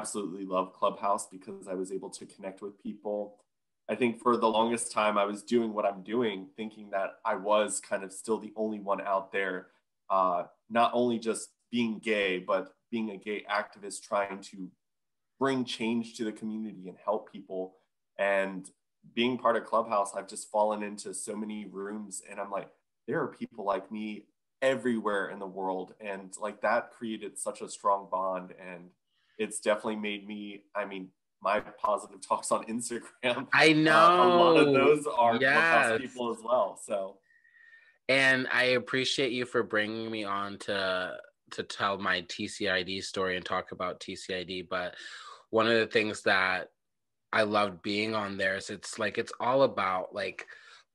absolutely love Clubhouse because I was able to connect with people. I think for the longest time, I was doing what I'm doing, thinking that I was kind of still the only one out there, uh, not only just being gay, but being a gay activist trying to bring change to the community and help people. And being part of Clubhouse, I've just fallen into so many rooms and I'm like, there are people like me everywhere in the world. And like that created such a strong bond. And it's definitely made me, I mean, my positive talks on Instagram. I know. Uh, a lot of those are yes. People as well. So, and I appreciate you for bringing me on to to tell my TCID story and talk about TCID. But one of the things that I loved being on there is it's like it's all about like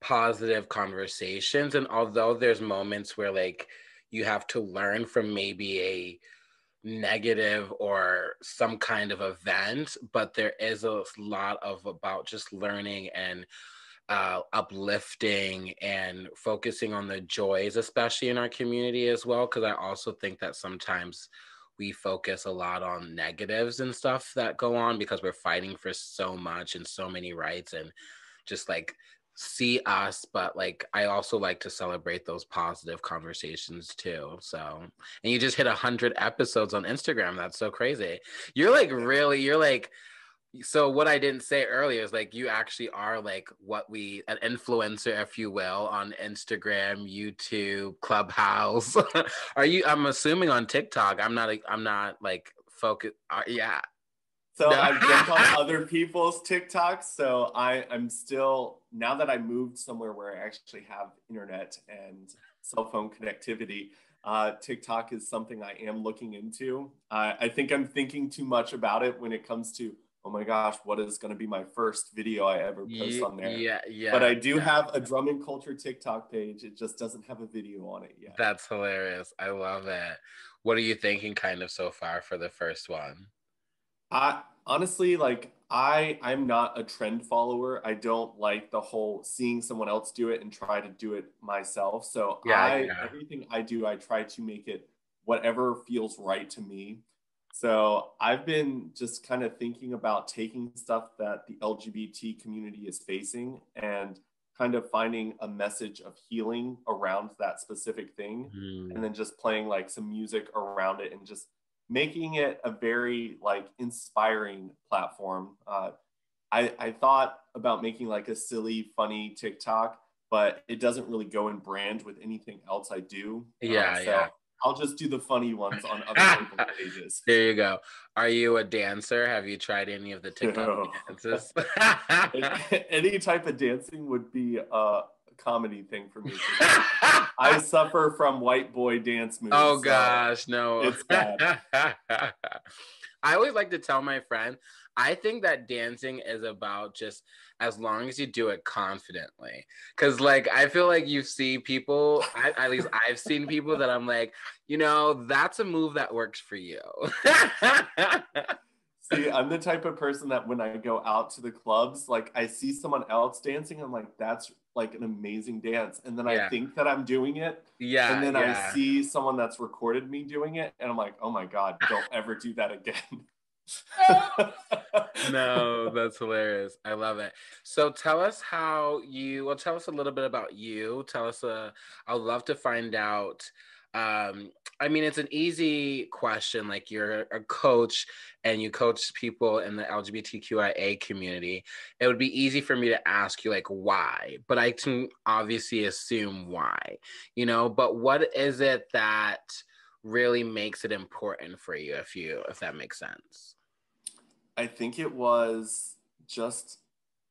positive conversations. And although there's moments where like you have to learn from maybe a negative or some kind of event, but there is a lot of about just learning and uh, uplifting and focusing on the joys, especially in our community as well. Because I also think that sometimes we focus a lot on negatives and stuff that go on because we're fighting for so much and so many rights and just like see us but like i also like to celebrate those positive conversations too so and you just hit a hundred episodes on instagram that's so crazy you're like really you're like so what I didn't say earlier is like you actually are like what we an influencer, if you will, on Instagram, YouTube, Clubhouse. are you? I'm assuming on TikTok. I'm not. I'm not like focus. Uh, yeah. So no. I've jumped on other people's TikToks. So I I'm still now that I moved somewhere where I actually have internet and cell phone connectivity. Uh, TikTok is something I am looking into. Uh, I think I'm thinking too much about it when it comes to oh my gosh, what is going to be my first video I ever post on there? Yeah, yeah. But I do yeah. have a Drummond Culture TikTok page. It just doesn't have a video on it yet. That's hilarious. I love it. What are you thinking kind of so far for the first one? I honestly like I I'm not a trend follower. I don't like the whole seeing someone else do it and try to do it myself. So yeah, I yeah. everything I do I try to make it whatever feels right to me. So I've been just kind of thinking about taking stuff that the LGBT community is facing and kind of finding a message of healing around that specific thing mm. and then just playing like some music around it and just making it a very like inspiring platform uh, I, I thought about making like a silly funny tiktok but it doesn't really go in brand with anything else i do yeah uh, so yeah I'll just do the funny ones on other people's pages. There you go. Are you a dancer? Have you tried any of the TikTok no. dances? any type of dancing would be a comedy thing for me. I suffer from white boy dance moves. Oh gosh, no. It's bad. I always like to tell my friend, I think that dancing is about just as long as you do it confidently. Cause like I feel like you see people, I, at least I've seen people that I'm like, you know, that's a move that works for you. see, I'm the type of person that when I go out to the clubs, like I see someone else dancing, I'm like, that's like an amazing dance. And then yeah. I think that I'm doing it. Yeah. And then yeah. I see someone that's recorded me doing it. And I'm like, oh my God, don't ever do that again. no, that's hilarious. I love it. So tell us how you well tell us a little bit about you. Tell us uh I'd love to find out um I mean it's an easy question like you're a coach and you coach people in the LGBTQIA community. It would be easy for me to ask you like why, but I can obviously assume why. You know, but what is it that really makes it important for you if you if that makes sense i think it was just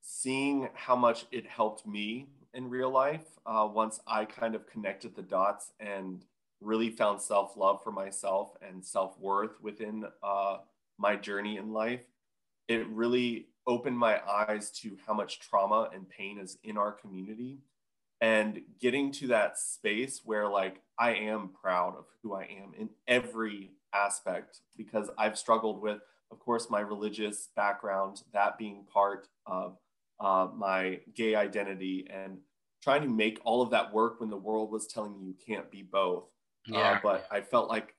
seeing how much it helped me in real life uh, once i kind of connected the dots and really found self-love for myself and self-worth within uh, my journey in life it really opened my eyes to how much trauma and pain is in our community and getting to that space where like I am proud of who I am in every aspect because I've struggled with, of course, my religious background, that being part of uh, my gay identity, and trying to make all of that work when the world was telling you you can't be both. Yeah. Uh, but I felt like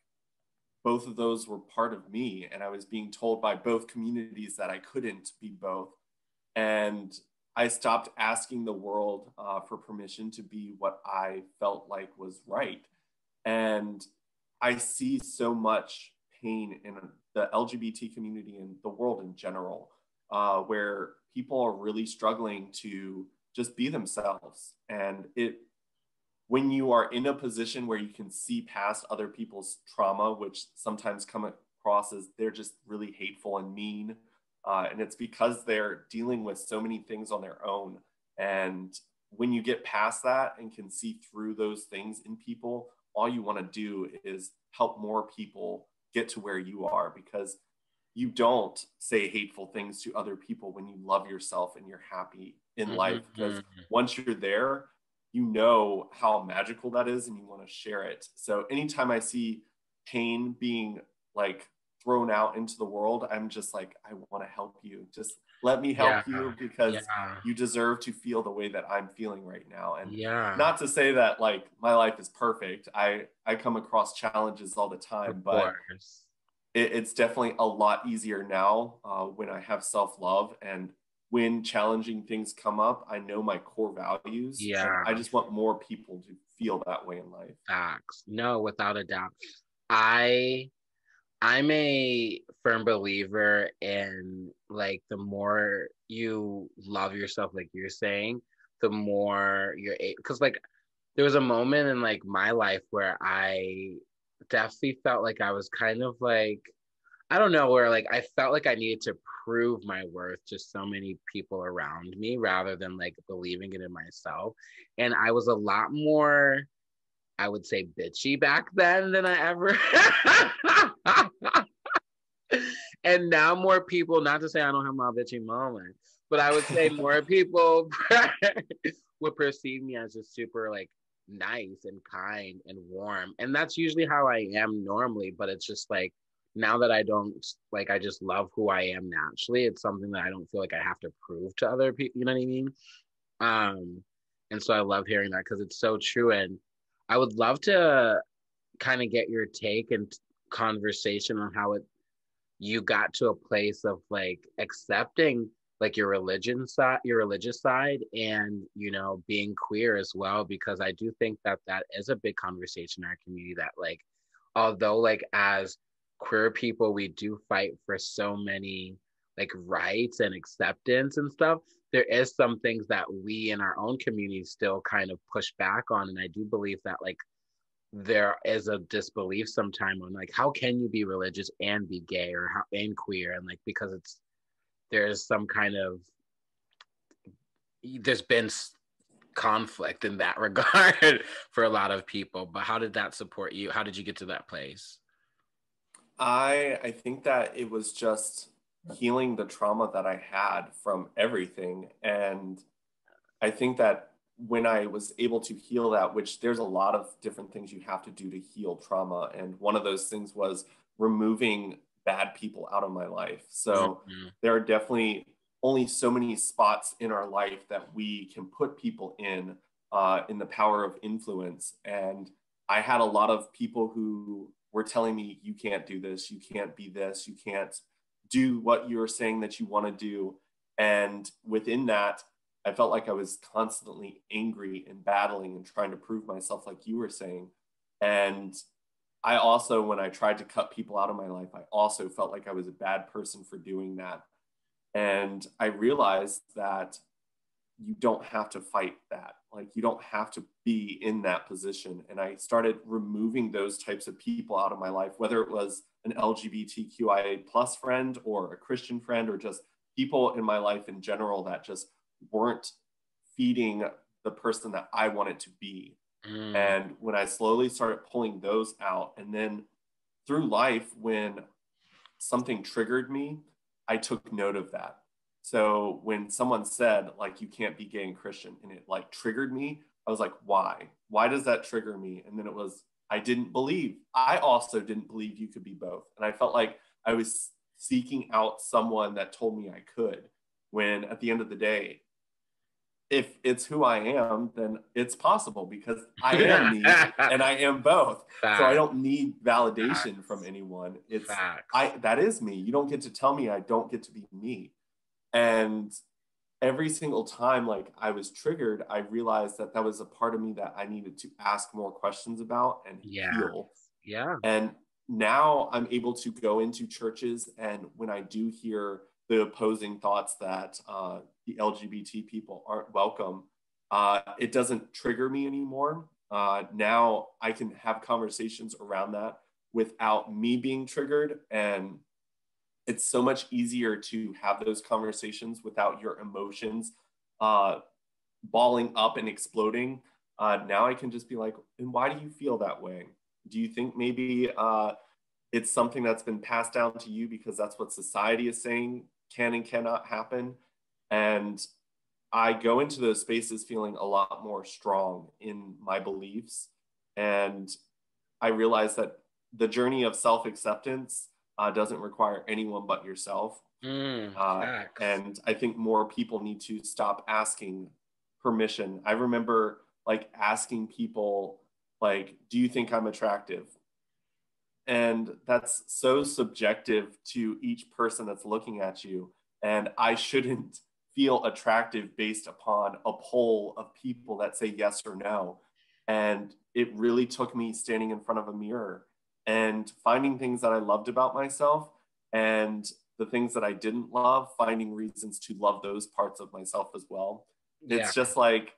both of those were part of me and i was being told by both communities that i couldn't be both. And i stopped asking the world uh, for permission to be what i felt like was right. And i see so much pain in the lgbt community and the world in general uh, where people are really struggling to just be themselves. And it when you are in a position where you can see past other people's trauma, which sometimes come across as they're just really hateful and mean, uh, and it's because they're dealing with so many things on their own. And when you get past that and can see through those things in people, all you want to do is help more people get to where you are because you don't say hateful things to other people when you love yourself and you're happy in mm-hmm, life because mm-hmm. once you're there you know how magical that is and you want to share it. So anytime I see pain being like thrown out into the world, I'm just like, I want to help you. Just let me help yeah. you because yeah. you deserve to feel the way that I'm feeling right now. And yeah, not to say that like my life is perfect. I I come across challenges all the time, but it, it's definitely a lot easier now uh, when I have self love and when challenging things come up, I know my core values. Yeah. I just want more people to feel that way in life. Facts. No, without a doubt. I I'm a firm believer in like the more you love yourself, like you're saying, the more you're because like there was a moment in like my life where I definitely felt like I was kind of like I don't know where like I felt like I needed to prove my worth to so many people around me rather than like believing it in myself. And I was a lot more, I would say, bitchy back then than I ever. and now more people, not to say I don't have my bitchy moments, but I would say more people would perceive me as just super like nice and kind and warm. And that's usually how I am normally, but it's just like now that I don't like, I just love who I am naturally. It's something that I don't feel like I have to prove to other people. You know what I mean? Um, and so I love hearing that because it's so true. And I would love to kind of get your take and conversation on how it you got to a place of like accepting like your religion side your religious side and you know being queer as well because i do think that that is a big conversation in our community that like although like as queer people we do fight for so many like rights and acceptance and stuff. There is some things that we in our own community still kind of push back on and i do believe that like there is a disbelief sometime on like how can you be religious and be gay or how and queer? And like because it's there's some kind of there's been conflict in that regard for a lot of people but how did that support you? How did you get to that place I I think that it was just healing the trauma that I had from everything. And I think that when I was able to heal that, which there's a lot of different things you have to do to heal trauma. And one of those things was removing bad people out of my life. So mm-hmm. there are definitely only so many spots in our life that we can put people in uh, in the power of influence. And I had a lot of people who were telling me you can't do this, you can't be this, you can't do what you're saying that you want to do. And within that, I felt like I was constantly angry and battling and trying to prove myself, like you were saying. And I also, when I tried to cut people out of my life, I also felt like I was a bad person for doing that. And I realized that you don't have to fight that. Like you don't have to be in that position. And I started removing those types of people out of my life, whether it was an LGBTQIA plus friend or a Christian friend or just people in my life in general that just weren't feeding the person that I wanted to be. Mm. And when I slowly started pulling those out, and then through life, when something triggered me, I took note of that so when someone said like you can't be gay and Christian and it like triggered me, I was like, why? Why does that trigger me? And then it was I didn't believe. I also didn't believe you could be both. And I felt like I was seeking out someone that told me I could when at the end of the day if it's who I am, then it's possible because I am me and I am both. Fact. So I don't need validation from anyone. It's. I that is me. You don't get to tell me I don't get to be me. And every single time like I was triggered, I realized that that was a part of me that I needed to ask more questions about and yeah. heal. Yeah. And now I'm able to go into churches and when I do hear the opposing thoughts that uh, the LGBT people aren't welcome, uh, it doesn't trigger me anymore. Uh, now I can have conversations around that without me being triggered. And it's so much easier to have those conversations without your emotions uh, balling up and exploding. Uh, now I can just be like, and why do you feel that way? Do you think maybe uh, it's something that's been passed down to you because that's what society is saying can and cannot happen? And I go into those spaces feeling a lot more strong in my beliefs. And I realize that the journey of self acceptance uh, doesn't require anyone but yourself. Mm, uh, and I think more people need to stop asking permission. I remember like asking people, like, do you think I'm attractive? And that's so subjective to each person that's looking at you. And I shouldn't feel attractive based upon a poll of people that say yes or no. And it really took me standing in front of a mirror and finding things that I loved about myself and the things that I didn't love, finding reasons to love those parts of myself as well. Yeah. It's just like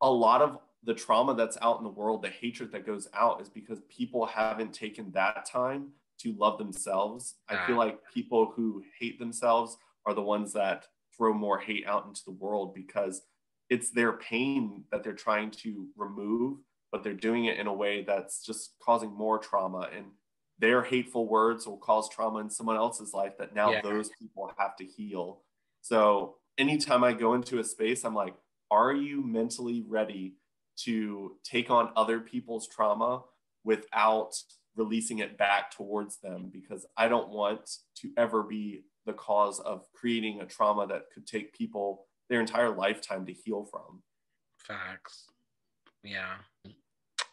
a lot of the trauma that's out in the world, the hatred that goes out is because people haven't taken that time to love themselves. I feel like people who hate themselves are the ones that throw more hate out into the world because it's their pain that they're trying to remove, but they're doing it in a way that's just causing more trauma. And their hateful words will cause trauma in someone else's life that now yeah. those people have to heal. So anytime I go into a space, I'm like, are you mentally ready to take on other people's trauma without releasing it back towards them? Because I don't want to ever be the cause of creating a trauma that could take people their entire lifetime to heal from. Facts. Yeah.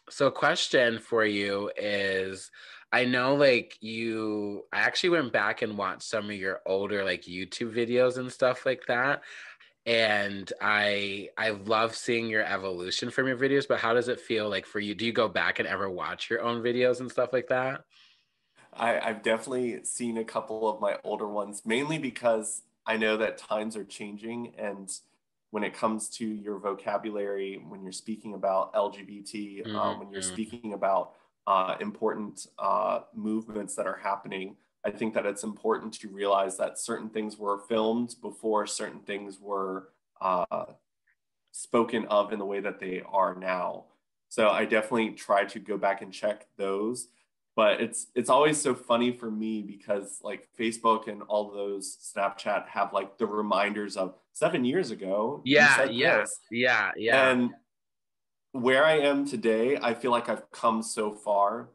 So, question for you is I know like you, I actually went back and watched some of your older like YouTube videos and stuff like that. And I I love seeing your evolution from your videos, but how does it feel like for you? Do you go back and ever watch your own videos and stuff like that? I, I've definitely seen a couple of my older ones, mainly because I know that times are changing. And when it comes to your vocabulary, when you're speaking about LGBT, mm-hmm. um, when you're mm-hmm. speaking about uh, important uh, movements that are happening, I think that it's important to realize that certain things were filmed before certain things were uh, spoken of in the way that they are now. So I definitely try to go back and check those but it's it's always so funny for me because like Facebook and all those Snapchat have like the reminders of seven years ago. Yeah, yeah, yeah, yeah. And where I am today, I feel like I've come so far,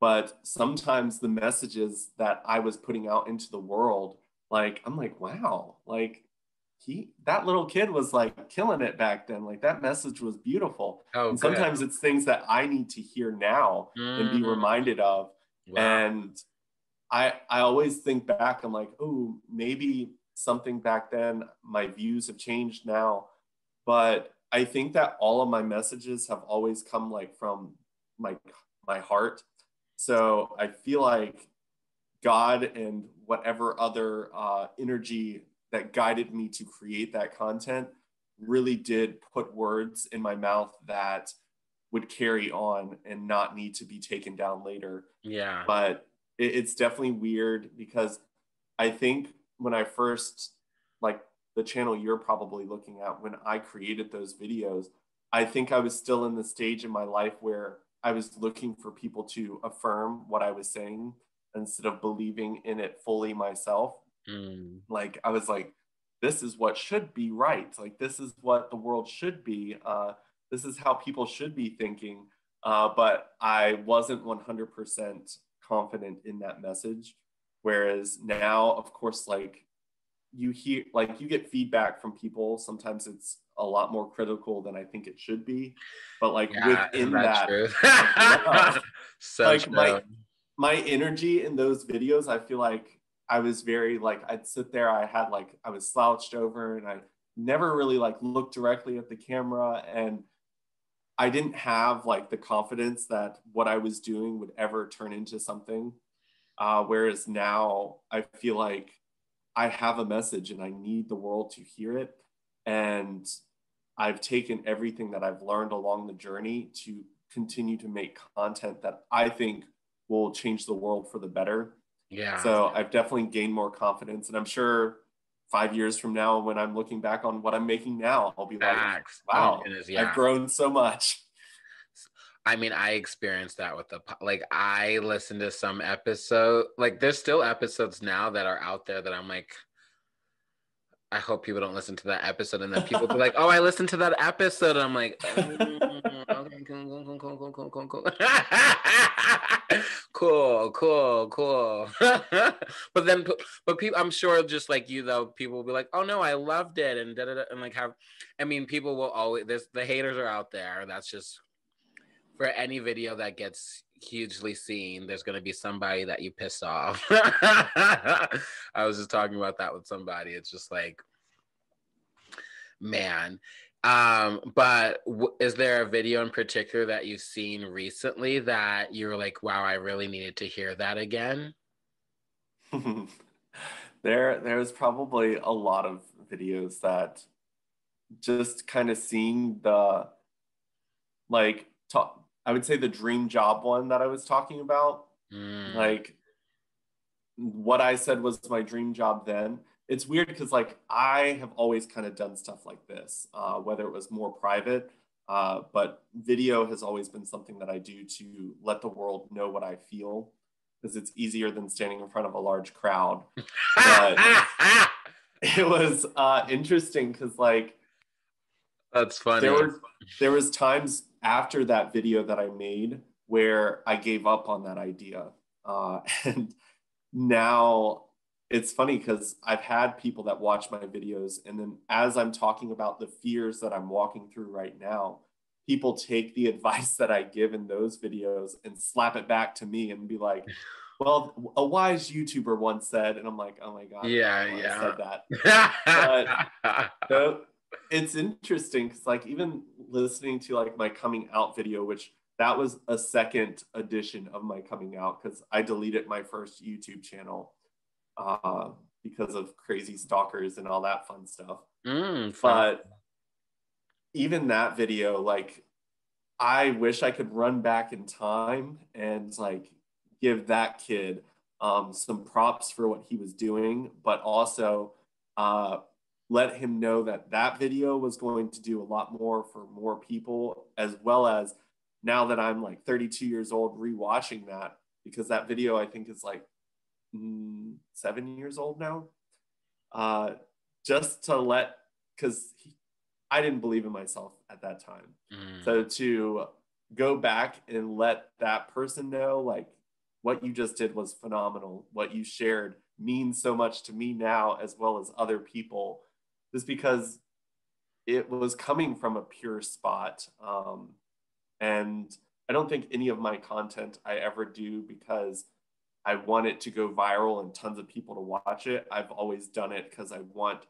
but sometimes the messages that I was putting out into the world, like I'm like, wow, like he that little kid was like killing it back then. Like that message was beautiful. Oh, and sometimes it's things that I need to hear now mm. and be mm. reminded of. Wow. And I I always think back, I'm like, oh, maybe something back then, my views have changed now. But I think that all of my messages have always come like from my my heart. So I feel like God and whatever other uh, energy that guided me to create that content really did put words in my mouth that would carry on and not need to be taken down later. Yeah. But it, it's definitely weird because I think when I first, like the channel you're probably looking at, when I created those videos, I think I was still in the stage in my life where I was looking for people to affirm what I was saying instead of believing in it fully myself. Mm. Like I was like, this is what should be right. Like this is what the world should be. Uh, this is how people should be thinking. Uh, but I wasn't 100% confident in that message. Whereas now, of course, like you hear like you get feedback from people sometimes it's a lot more critical than i think it should be but like yeah, within that, that so like true. my my energy in those videos i feel like i was very like i'd sit there i had like i was slouched over and i never really like looked directly at the camera and i didn't have like the confidence that what i was doing would ever turn into something uh, whereas now i feel like I have a message and I need the world to hear it. And I've taken everything that I've learned along the journey to continue to make content that I think will change the world for the better. Yeah. So I've definitely gained more confidence. And I'm sure five years from now, when I'm looking back on what I'm making now, I'll be Facts. like, wow, yeah. I've grown so much. I mean, I experienced that with the like. I listened to some episode. Like, there's still episodes now that are out there that I'm like, I hope people don't listen to that episode, and then people be like, "Oh, I listened to that episode," and I'm like, mm, mm, mm, okay, cool, cool, cool, cool, cool, cool, cool, cool, but then, but people, I'm sure, just like you, though, people will be like, "Oh no, I loved it," and da da and like have. I mean, people will always. There's the haters are out there. That's just for any video that gets hugely seen, there's going to be somebody that you piss off. I was just talking about that with somebody. It's just like, man. Um, but w- is there a video in particular that you've seen recently that you're like, wow, I really needed to hear that again? there, there's probably a lot of videos that just kind of seeing the like talk I would say the dream job one that I was talking about. Mm. Like what I said was my dream job then. It's weird because like I have always kind of done stuff like this, uh, whether it was more private, uh, but video has always been something that I do to let the world know what I feel because it's easier than standing in front of a large crowd. But it was uh, interesting because like that's funny. There were there was times after that video that I made where I gave up on that idea. Uh, and now it's funny because I've had people that watch my videos, and then as I'm talking about the fears that I'm walking through right now, people take the advice that I give in those videos and slap it back to me and be like, well, a wise YouTuber once said, and I'm like, oh my God, yeah, yeah. Said that. but, so, it's interesting because like even listening to like my coming out video, which that was a second edition of my coming out because I deleted my first YouTube channel uh, because of crazy stalkers and all that fun stuff. Mm, fun. But even that video, like, I wish I could run back in time and like give that kid um, some props for what he was doing, but also uh, let him know that that video was going to do a lot more for more people, as well as now that I'm like 32 years old, rewatching that because that video I think is like seven years old now. Uh, just to let, because I didn't believe in myself at that time. Mm. So to go back and let that person know, like, what you just did was phenomenal. What you shared means so much to me now, as well as other people just because it was coming from a pure spot. Um, and I don't think any of my content I ever do because I want it to go viral and tons of people to watch it. I've always done it because I want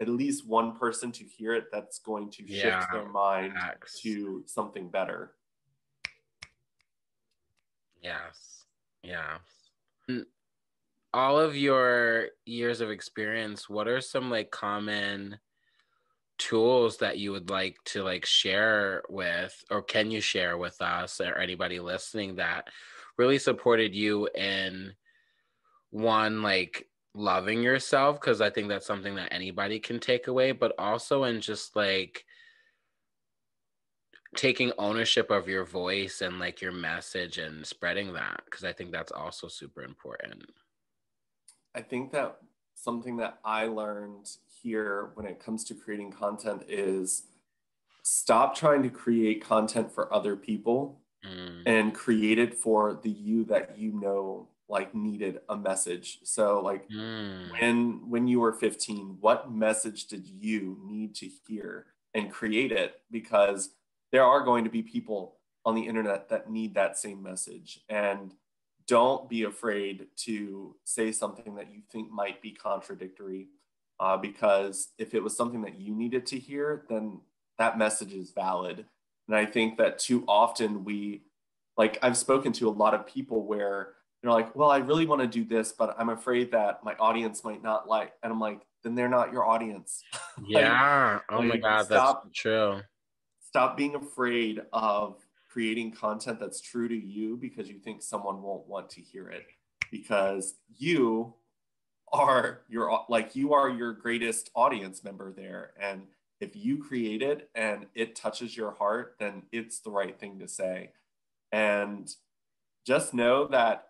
at least one person to hear it that's going to shift yeah, their mind facts. to something better. Yes. Yeah hmm. all of your years of experience, what are some like common tools that you would like to like share with or can you share with us or anybody listening that really supported you in one like loving yourself because I think that's something that anybody can take away, but also in just like taking ownership of your voice and like your message and spreading that because I think that's also super important. I think that something that I learned here when it comes to creating content is stop trying to create content for other people mm. and create it for the you that you know like needed a message. So like mm. when when you were 15, what message did you need to hear and create it because there are going to be people on the internet that need that same message and don't be afraid to say something that you think might be contradictory uh, because if it was something that you needed to hear then that message is valid and i think that too often we like i've spoken to a lot of people where they're like well i really want to do this but i'm afraid that my audience might not like and i'm like then they're not your audience. Yeah. Oh like, oh like, my god stop, that's true. stop being afraid of creating content that's true to you because you think someone won't want to hear it. Because you are your like you are your greatest audience member there. And if you create it and it touches your heart then it's the right thing to say. And just know that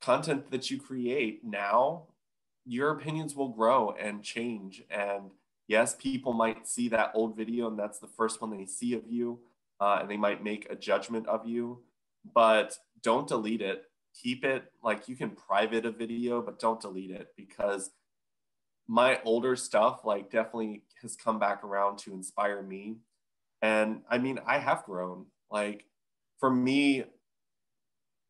content that you create now your opinions will grow and change. And yes people might see that old video and that's the first one they see of you uh, and they might make a judgment of you but don't delete it. Keep it like you can private a video but don't delete it because my older stuff like definitely has come back around to inspire me and i mean i have grown like for me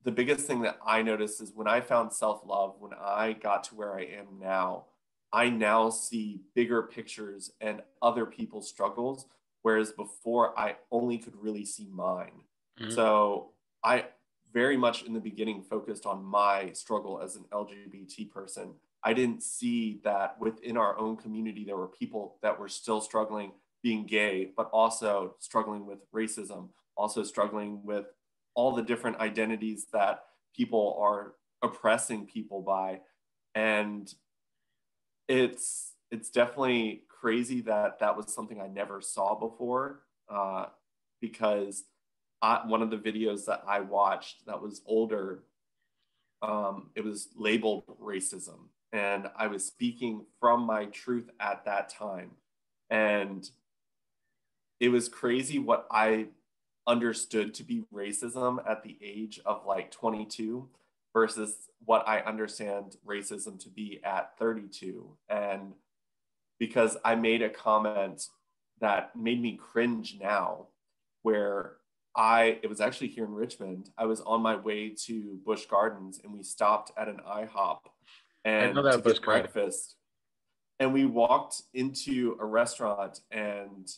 the biggest thing that i noticed is when i found self-love when i got to where i am now i now see bigger pictures and other people's struggles whereas before I only could really see mine. Mm-hmm. So I very much in the beginning focused on my struggle as an LGBT person. I didn't see that within our own community there were people that were still struggling being gay, but also struggling with racism, also struggling with all the different identities that people are oppressing people by. And it's it's definitely crazy that that was something I never saw before uh, because I, one of the videos that I watched that was older, um, it was labeled racism. And I was speaking from my truth at that time. And it was crazy what I understood to be racism at the age of like 22 versus what I understand racism to be at 32. And because I made a comment that made me cringe now, where I, it was actually here in Richmond, I was on my way to Busch Gardens and we stopped at an IHOP and to Busch get breakfast. And we walked into a restaurant and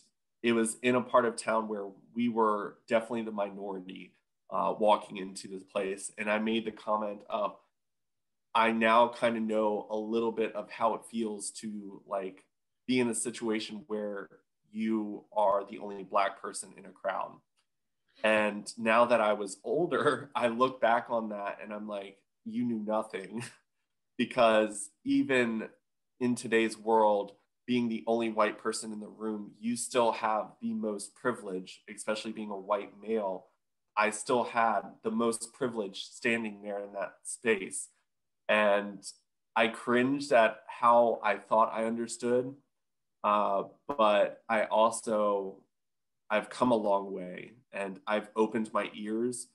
it was in a part of town where we were definitely the minority uh, walking into this place. And I made the comment of, I now kind of know a little bit of how it feels to like be in a situation where you are the only black person in a crowd. And now that I was older, I look back on that and I'm like, you knew nothing. because even in today's world, being the only white person in the room, you still have the most privilege, especially being a white male. I still had the most privilege standing there in that space. And I cringed at how I thought I understood uh, but I also I've come a long way and I've opened my ears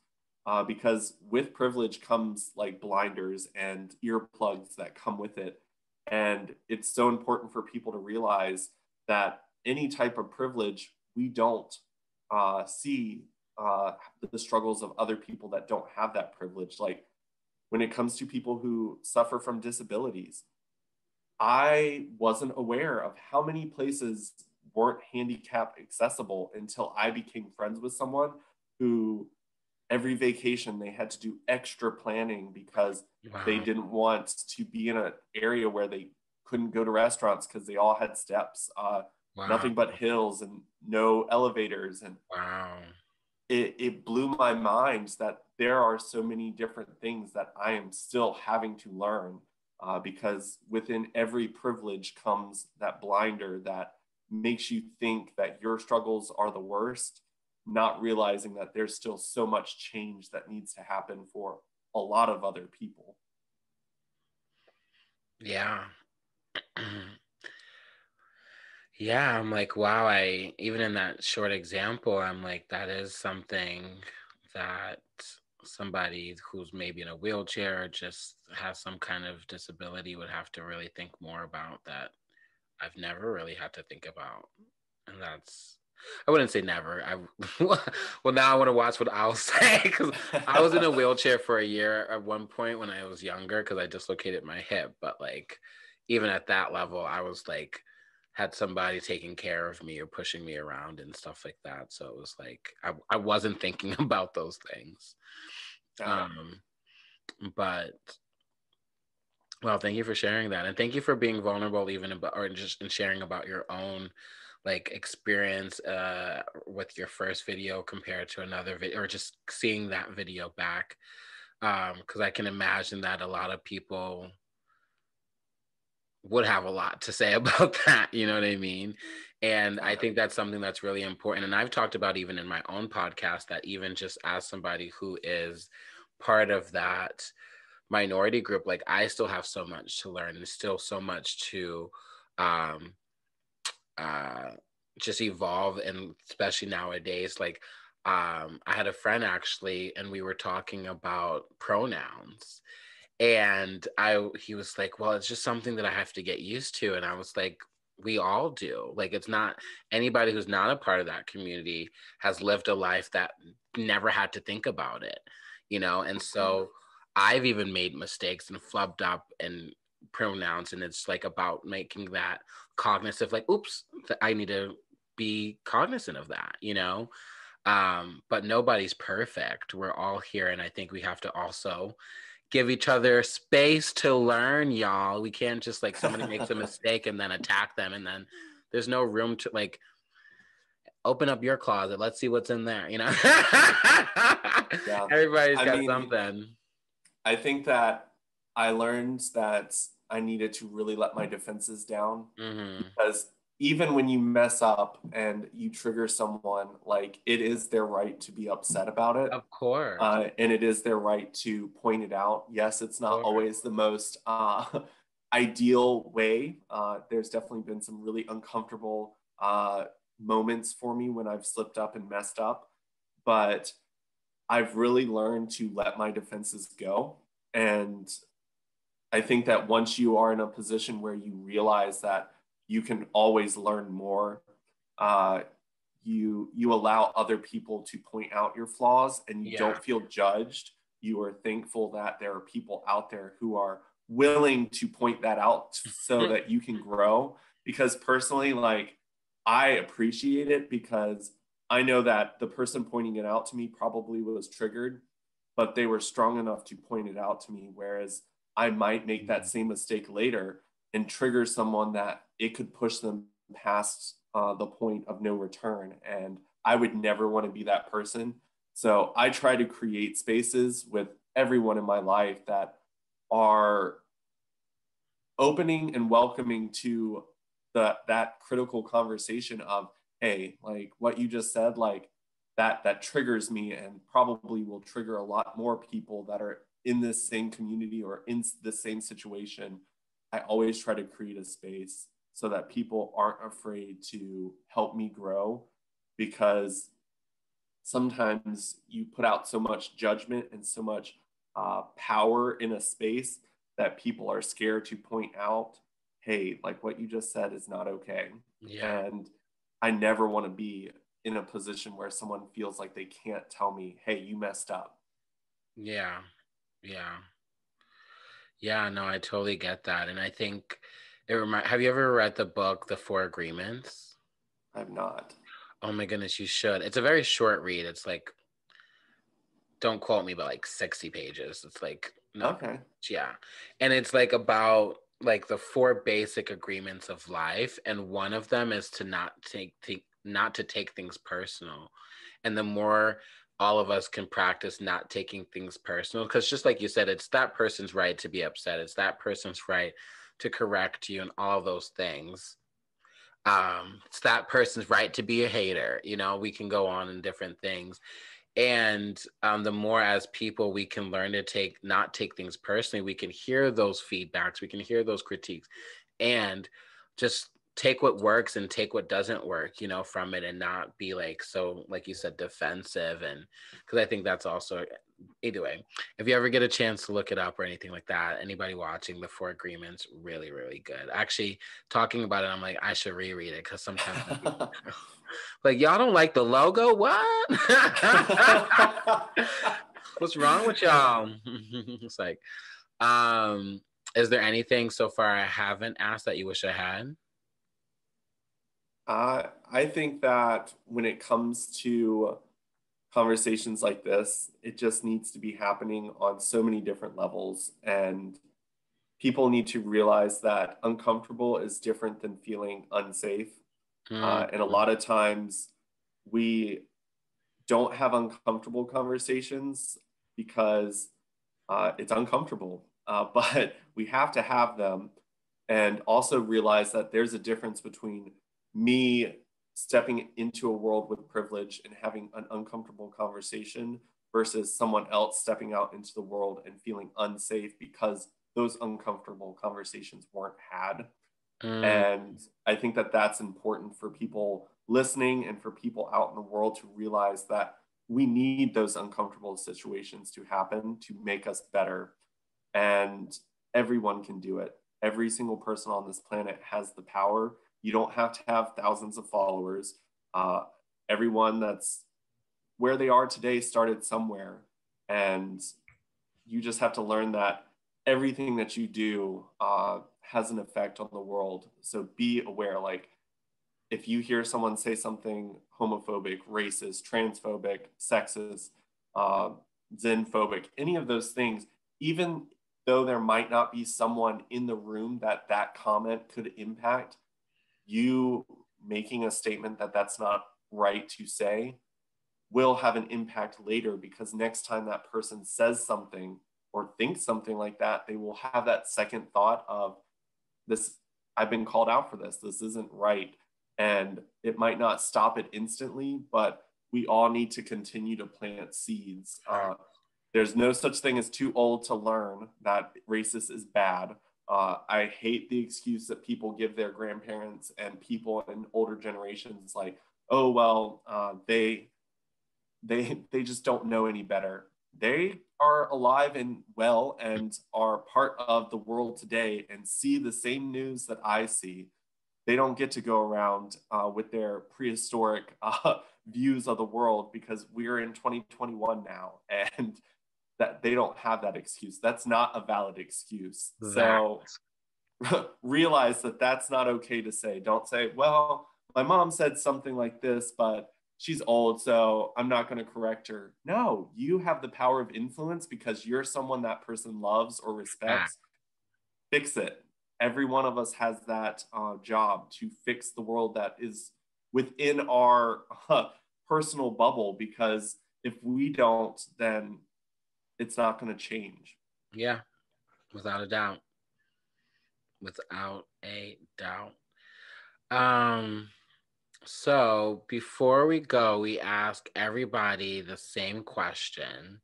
uh, because with privilege comes like blinders and earplugs that come with it. And it's so important for people to realize that any type of privilege, we don't uh, see uh, the struggles of other people that don't have that privilege. Like when it comes to people who suffer from disabilities, I wasn't aware of how many places weren't handicap accessible until I became friends with someone who every vacation they had to do extra planning because wow. they didn't want to be in an area where they couldn't go to restaurants because they all had steps uh, wow. nothing but hills and no elevators and wow it, it blew my mind that there are so many different things that i am still having to learn uh, because within every privilege comes that blinder that makes you think that your struggles are the worst, not realizing that there's still so much change that needs to happen for a lot of other people. Yeah. yeah, I'm like, wow, I even in that short example, I'm like, that is something that somebody who's maybe in a wheelchair or just has some kind of disability would have to really think more about that I've never really had to think about. And that's I wouldn't say never. I well now I want to watch what I'll say because I was in a wheelchair for a year at one point when I was younger because I dislocated my hip. But like even at that level, I was like had somebody taking care of me or pushing me around and stuff like that. So it was like I, I wasn't thinking about those things. Um, but well, thank you for sharing that, and thank you for being vulnerable, even about or just in sharing about your own like experience uh with your first video compared to another video, or just seeing that video back. Um, because I can imagine that a lot of people would have a lot to say about that. You know what I mean? And I think that's something that's really important. And I've talked about even in my own podcast that even just as somebody who is part of that minority group, like I still have so much to learn and still so much to um uh just evolve and especially nowadays like um I had a friend actually and we were talking about pronouns. And i he was like well it's just something that i have to get used to. And i was like we all do. Like it's not anybody who's not a part of that community has lived a life that never had to think about it you know? And so i've even made mistakes and flubbed up and pronouns and it's like about making that cognitive like oops i need to be cognizant of that you know um but nobody's perfect we're all here and i think we have to also give each other space to learn, y'all. We can't just like somebody makes a mistake and then attack them, and then there's no room to like open up your closet. Let's see what's in there. You know, yeah. everybody's got mean, something. I think that I learned that I needed to really let my defenses down mm-hmm. because even when you mess up and you trigger someone, like it is their right to be upset about it. Of course. Uh, and it is their right to point it out. Yes, it's not always the most uh, ideal way. Uh, there's definitely been some really uncomfortable uh, moments for me when I've slipped up and messed up. But I've really learned to let my defenses go. And I think that once you are in a position where you realize that you can always learn more. Uh, you you allow other people to point out your flaws, and you yeah. don't feel judged. You are thankful that there are people out there who are willing to point that out so that you can grow. Because personally, like I appreciate it because I know that the person pointing it out to me probably was triggered, but they were strong enough to point it out to me. Whereas I might make that same mistake later and trigger someone that it could push them past uh, the point of no return. And I would never want to be that person. So I try to create spaces with everyone in my life that are opening and welcoming to the that critical conversation of hey like what you just said like that that triggers me and probably will trigger a lot more people that are in this same community or in the same situation I always try to create a space so that people aren't afraid to help me grow because sometimes you put out so much judgment and so much uh, power in a space that people are scared to point out hey like what you just said is not okay. Yeah. and i never want to be in a position where someone feels like they can't tell me hey you messed up. Yeah yeah yeah, no, I totally get that. And I think it remind have you ever read the book The Four Agreements? I've not. Oh my goodness, you should. It's a very short read. It's like don't quote me, but like 60 pages. It's like no, okay. Yeah. And it's like about like the four basic agreements of life. And one of them is to not take, take not to take things personal. And the more all of us can practice not taking things personal because just like you said it's that person's right to be upset it's that person's right to correct you and all those things. Um it's that person's right to be a hater you know we can go on in different things. And um, the more as people we can learn to take not take things personally we can hear those feedbacks we can hear those critiques. And just take what works and take what doesn't work, you know, from it and not be like so, like you said, defensive. And because I think that's also, either way, if you ever get a chance to look it up or anything like that, anybody watching the Four Agreements, really, really good. Actually, talking about it, I'm like, I should reread it because sometimes, like, y'all don't like the logo? What? What's wrong with y'all? it's like, um, is there anything so far I haven't asked that you wish I had? Uh, I think that when it comes to conversations like this, it just needs to be happening on so many different levels. And people need to realize that uncomfortable is different than feeling unsafe. Mm. Uh, and a lot of times we don't have uncomfortable conversations because uh, it's uncomfortable, uh, but we have to have them and also realize that there's a difference between me stepping into a world with privilege and having an uncomfortable conversation versus someone else stepping out into the world and feeling unsafe because those uncomfortable conversations weren't had. Mm. And I think that that's important for people listening and for people out in the world to realize that we need those uncomfortable situations to happen to make us better. And everyone can do it. Every single person on this planet has the power you don't have to have thousands of followers. Uh, everyone that's where they are today started somewhere. And you just have to learn that everything that you do uh, has an effect on the world. So be aware. Like, if you hear someone say something homophobic, racist, transphobic, sexist, uh, xenophobic, any of those things, even though there might not be someone in the room that that comment could impact, you making a statement that that's not right to say will have an impact later because next time that person says something or thinks something like that, they will have that second thought of this, I've been called out for this, this isn't right. And it might not stop it instantly, but we all need to continue to plant seeds. Uh, there's no such thing as too old to learn that racist is bad. Uh, I hate the excuse that people give their grandparents and people in older generations, like, "Oh well, uh, they they they just don't know any better." They are alive and well and are part of the world today and see the same news that I see. They don't get to go around uh, with their prehistoric uh, views of the world because we're in 2021 now, and that they don't have that excuse. That's not a valid excuse. So realize that that's not okay to say. Don't say, well, my mom said something like this, but she's old, so I'm not going to correct her. No, you have the power of influence because you're someone that person loves or respects. Fix it. Every one of us has that uh, job to fix the world that is within our uh, personal bubble because if we don't, then it's not going to change. Yeah, without a doubt. Without a doubt. Um, so before we go, we ask everybody the same question.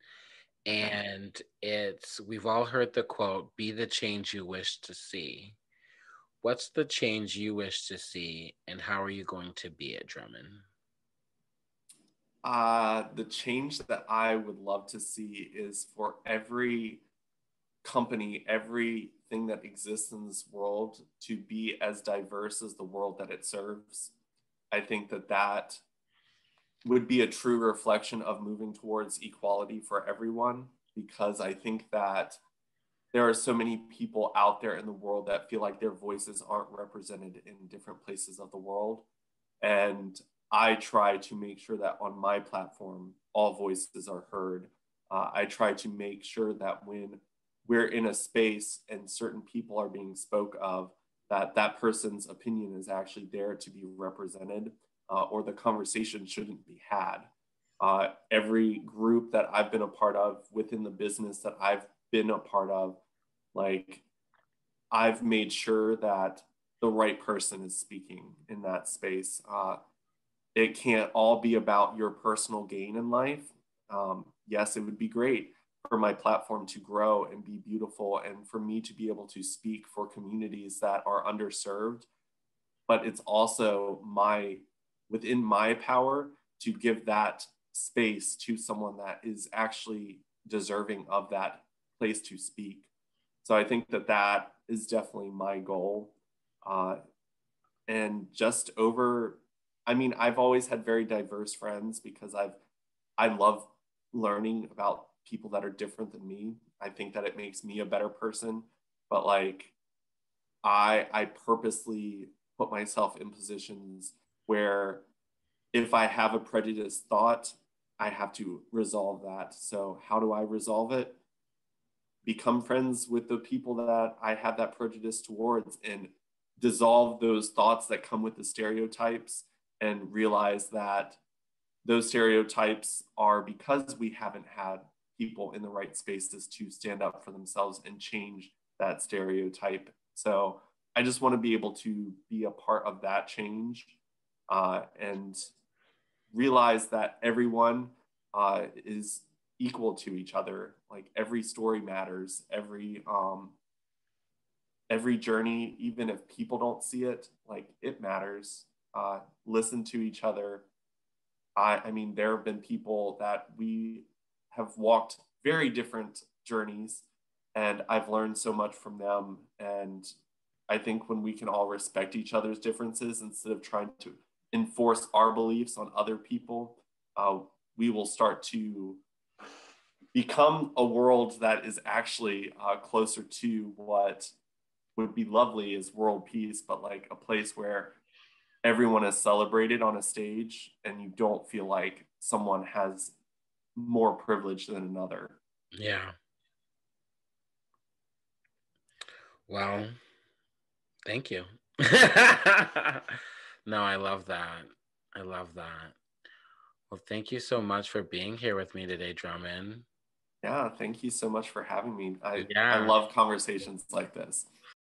And it's we've all heard the quote, be the change you wish to see. What's the change you wish to see, and how are you going to be it, Drummond? Uh, the change that I would love to see is for every company, everything that exists in this world to be as diverse as the world that it serves. I think that that would be a true reflection of moving towards equality for everyone because I think that there are so many people out there in the world that feel like their voices aren't represented in different places of the world. And I try to make sure that on my platform, all voices are heard. Uh, I try to make sure that when we're in a space and certain people are being spoke of, that that person's opinion is actually there to be represented uh, or the conversation shouldn't be had. Uh, every group that I've been a part of within the business that I've been a part of, like I've made sure that the right person is speaking in that space. Uh, it can't all be about your personal gain in life. Um, yes, it would be great for my platform to grow and be beautiful and for me to be able to speak for communities that are underserved. but it's also my within my power to give that space to someone that is actually deserving of that place to speak. So I think that that is definitely my goal. Uh, and just over, I mean, I've always had very diverse friends because I've, I love learning about people that are different than me. I think that it makes me a better person. But like, I, I purposely put myself in positions where if I have a prejudiced thought, I have to resolve that. So, how do I resolve it? Become friends with the people that I have that prejudice towards and dissolve those thoughts that come with the stereotypes and realize that those stereotypes are because we haven't had people in the right spaces to stand up for themselves and change that stereotype. So I just want to be able to be a part of that change uh, and realize that everyone uh, is equal to each other. Like every story matters. Every um, every journey, even if people don't see it, like it matters. Uh, listen to each other. I, I mean, there have been people that we have walked very different journeys, and I've learned so much from them. And I think when we can all respect each other's differences instead of trying to enforce our beliefs on other people, uh, we will start to become a world that is actually uh, closer to what would be lovely is world peace, but like a place where everyone is celebrated on a stage and you don't feel like someone has more privilege than another. Yeah. Well, thank you. no, I love that. I love that. Well, thank you so much for being here with me today, Drummond. Yeah, thank you so much for having me. I, yeah. I love conversations like this.